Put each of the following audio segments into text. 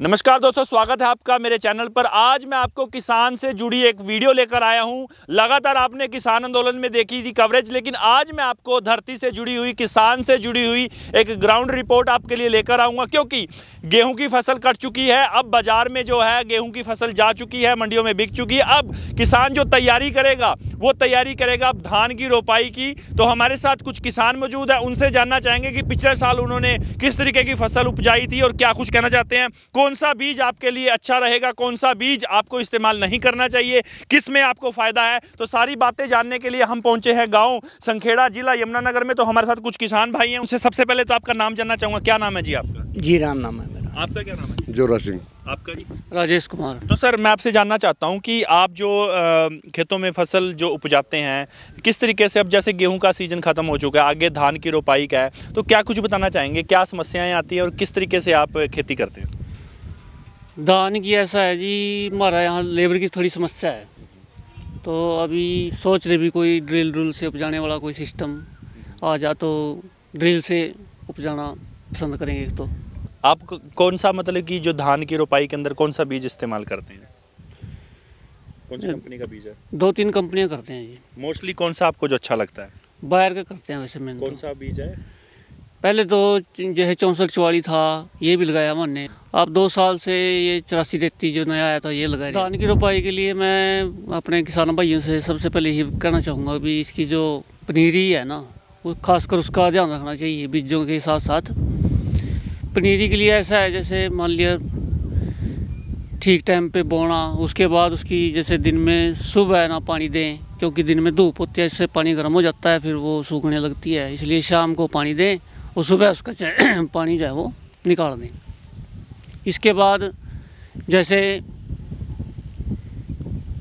नमस्कार दोस्तों, स्वागत है आपका मेरे चैनल पर। आज मैं आपको किसान से जुड़ी एक वीडियो लेकर आया हूँ। लगातार आपने किसान आंदोलन में देखी थी कवरेज लेकिन आज मैं आपको धरती से जुड़ी हुई, किसान से जुड़ी हुई एक ग्राउंड रिपोर्ट आपके लिए लेकर आऊँगा, क्योंकि गेहूँ की फ़सल कट चुकी है। अब बाज़ार में जो है, गेहूँ की फ़सल जा चुकी है, मंडियों में बिक चुकी है। अब किसान जो तैयारी करेगा, वो तैयारी करेगा अब धान की, रोपाई की। तो हमारे साथ कुछ किसान मौजूद है, उनसे जानना चाहेंगे कि पिछले साल उन्होंने किस तरीके की फ़सल उपजाई थी और क्या कुछ कहना चाहते हैं। कौन सा बीज आपके लिए अच्छा रहेगा? कौन सा बीज आपको इस्तेमाल नहीं करना चाहिए? किसमें आपको फ़ायदा है? तो सारी बातें जानने के लिए हम पहुँचे हैं गाँव संखेड़ा जिला यमुनानगर में। तो हमारे साथ कुछ किसान भाई हैं। उनसे सबसे पहले तो आपका नाम जानना चाहूँगा। क्या नाम है जी आपका? जी राम नाम है मेरा। आपका क्या नाम है? जोरा सिंह। आपका जी? राजेश कुमार। तो सर मैं आपसे जानना चाहता हूँ कि आप जो खेतों में फ़सल जो उपजाते हैं किस तरीके से अब जैसे गेहूँ का सीज़न खत्म हो चुका है आगे धान की रोपाई का है तो क्या कुछ बताना चाहेंगे? क्या समस्याएँ आती हैं और किस तरीके से आप खेती करते हैं? धान की ऐसा है जी हमारा यहाँ लेबर की थोड़ी समस्या है। तो अभी सोच रहे भी कोई ड्रिल ड्रिल से उपजाने वाला कोई सिस्टम आ जा तो ड्रिल से उपजाना पसंद करेंगे तो। आप कौन सा मतलब कि जो धान की रोपाई के अंदर कौन सा बीज इस्तेमाल करते हैं? कौन सी कंपनी का बीज है? दो तीन कंपनियाँ करते हैं जी। मोस्टली कौन सा आपको जो अच्छा लगता है? बाहर का करते हैं वैसे मैंने कौन तो। सा बीज है? पहले तो जो है चौंसठ चौवाली था, ये भी लगाया मैंने अब दो साल से ये चौरासी तेतीस जो नया आया था, ये लगाया। धान की रोपाई के लिए मैं अपने किसान भाइयों से सबसे पहले ये कहना चाहूँगा भी इसकी जो पनीरी है ना, वो खासकर उसका ध्यान रखना चाहिए बीजों के साथ साथ पनीरी के लिए ऐसा है, जैसे मान लिया ठीक टाइम पे बोना, उसके बाद उसकी जैसे दिन में सुबह है ना पानी दें, क्योंकि दिन में धूप होती है, इससे पानी गर्म हो जाता है, फिर वो सूखने लगती है। इसलिए शाम को पानी दें और सुबह उसका पानी जो है वो निकाल दें। इसके बाद जैसे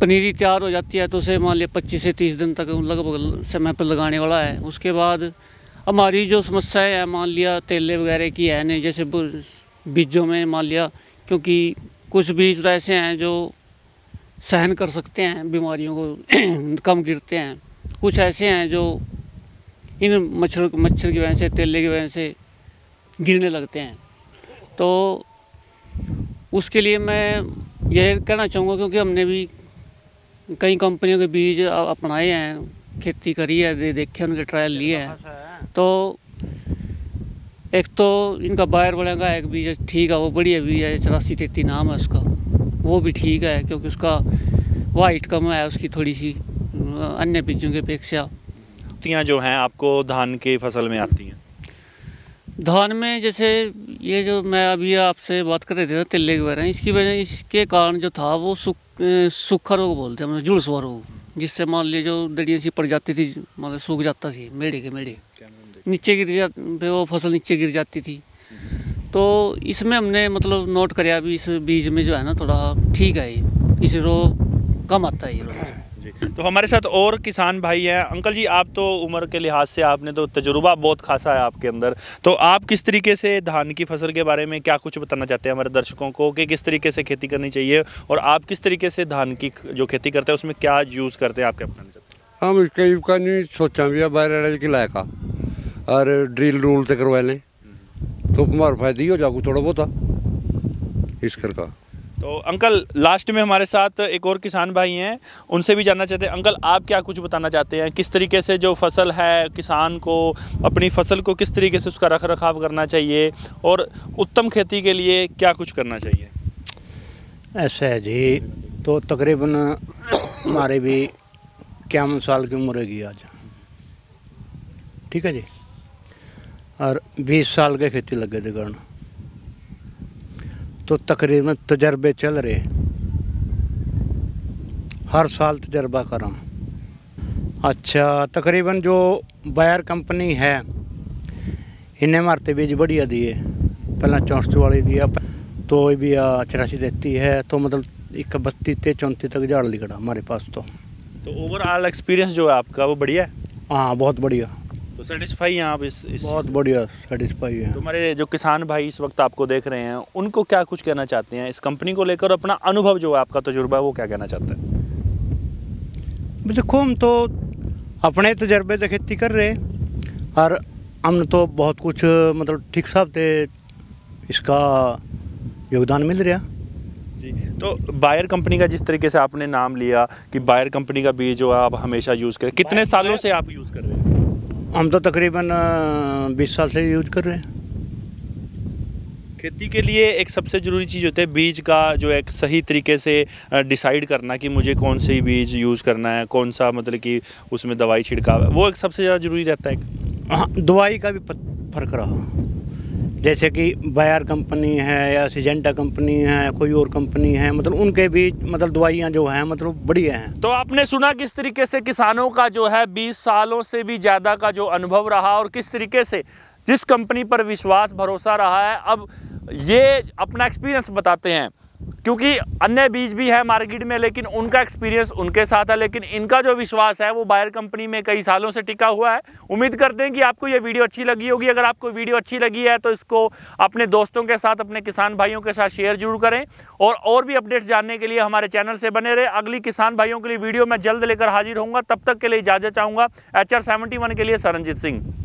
पनीरी तैयार हो जाती है तो उसे मान लिया पच्चीस से तीस दिन तक लगभग समय पर लगाने वाला है। उसके बाद हमारी जो समस्याएँ है, मान लिया तेले वगैरह की है, नहीं, जैसे बीजों में मान लिया, क्योंकि कुछ बीज तो ऐसे हैं जो सहन कर सकते हैं, बीमारियों को कम गिरते हैं। कुछ ऐसे हैं जो इन मच्छर मच्छर की वजह से तेले की वजह से गिरने लगते हैं। तो उसके लिए मैं यह कहना चाहूँगा क्योंकि हमने भी कई कंपनियों के बीज अपनाए हैं खेती करी है दे देखे उनके ट्रायल लिए हैं। तो एक तो इनका बायर बढ़ेगा एक बीज ठीक है वो बढ़िया बीज है चौरासी तेती नाम है उसका। वो भी ठीक है क्योंकि उसका वाइट कम है उसकी थोड़ी सी अन्य बीजों की अपेक्षा। पत्तियाँ जो हैं आपको धान की फ़सल में आती हैं? धान में जैसे ये जो मैं अभी आपसे बात कर रहे थे ना, तिल्ले के बारे में, इसकी वजह, इसके कारण जो था, वो सुख रोग बोलते हैं मतलब जुड़सवा रोग, जिससे मान लीजिए जो दड़ियाँ सी पड़ जाती थी मतलब सूख जाता थी, मेढ़े के मेढ़े, नीचे गिर जा वो फ़सल नीचे गिर जाती थी। तो इसमें हमने मतलब नोट कराया भी इस बीज में जो है ना, थोड़ा ठीक है ये इस रोग कम आता है ये रोग तो हमारे साथ और किसान भाई हैं। अंकल जी, आप तो उम्र के लिहाज से आपने तो तजुर्बा बहुत खासा है आपके अंदर। तो आप किस तरीके से धान की फ़सल के बारे में क्या कुछ बताना चाहते हैं हमारे दर्शकों को कि किस तरीके से खेती करनी चाहिए और आप किस तरीके से धान की जो खेती करते हैं उसमें क्या यूज़ करते हैं, आप क्या बताना चाहते हैं? हम कई का नहीं सोचा भी बाहर के लायका और ड्रिल रूल ते करवा लें तो फ़ायदा ही हो जागू थोड़ा बहुत इस कर का तो अंकल लास्ट में हमारे साथ एक और किसान भाई हैं, उनसे भी जानना चाहते हैं, अंकल, आप क्या कुछ बताना चाहते हैं? किस तरीके से जो फ़सल है, किसान को, अपनी फ़सल को किस तरीके से उसका रख रखाव करना चाहिए और उत्तम खेती के लिए क्या कुछ करना चाहिए? ऐसा है जी तो तकरीबन हमारे भी इक्यावन साल की उम्र है आज। ठीक है जी? और 20 साल के खेती लगे थे करना। तो तकरीबन तजर्बे चल रहे हर साल तजर्बा करा अच्छा तकरीबन जो बायर कंपनी है इन्हें मारते बीज बढ़िया दिए। पहला चौंसठ वाली दिया तो ये भी चौरासी देती है तो मतलब एक बत्ती ते चौंतीस तक झाड़ लिखड़ा हमारे पास तो। तो ओवरऑल एक्सपीरियंस जो है आपका वो बढ़िया है? हाँ बहुत बढ़िया। तो सेटिस्फाई हैं आप इस इस बहुत बढ़िया सेटिस्फाई है। तो हमारे जो किसान भाई इस वक्त आपको देख रहे हैं उनको क्या कुछ कहना चाहते हैं? इस कंपनी को लेकर अपना अनुभव जो है आपका तजुर्बा है वो क्या कहना चाहते हैं? देखो हम तो अपने तजर्बे से खेती कर रहे और हमने तो बहुत कुछ मतलब ठीक साहब थे इसका योगदान मिल रहा। जी तो बायर कंपनी का जिस तरीके से आपने नाम लिया कि बायर कंपनी का बीज जो है आप हमेशा यूज़ करें कितने सालों से आप यूज़ कर रहे हैं? हम तो तकरीबन बीस साल से यूज़ कर रहे हैं। खेती के लिए एक सबसे ज़रूरी चीज़ होती है बीज का जो एक सही तरीके से डिसाइड करना कि मुझे कौन से बीज यूज़ करना है कौन सा मतलब कि उसमें दवाई छिड़काव है वो एक सबसे ज़्यादा ज़रूरी रहता है। हाँ दवाई का भी फ़र्क रहा। जैसे कि बायर कंपनी है या सिजेंटा कंपनी है, कोई और कंपनी है मतलब उनके भी मतलब दवाइयाँ जो हैं मतलब बढ़िया हैं। तो आपने सुना किस तरीके से किसानों का जो है 20 सालों से भी ज़्यादा का जो अनुभव रहा और किस तरीके से जिस कंपनी पर विश्वास, भरोसा रहा है? अब ये अपना एक्सपीरियंस बताते हैं। क्योंकि अन्य बीज भी है मार्केट में, लेकिन उनका एक्सपीरियंस उनके साथ है। लेकिन इनका जो विश्वास है, वो बायर कंपनी में कई सालों से टिका हुआ है। उम्मीद करते हैं कि आपको ये वीडियो अच्छी लगी होगी। अगर आपको वीडियो अच्छी लगी है तो इसको अपने दोस्तों के साथ, अपने किसान भाइयों के साथ शेयर ज़रूर करें। और और भी अपडेट्स जानने के लिए हमारे चैनल से बने रहे। अगली किसान भाइयों के लिए वीडियो मैं जल्द लेकर हाजिर होऊँगा तब तक के लिए इजाज़त चाहूँगा। एच के लिए सरनजीत सिंह।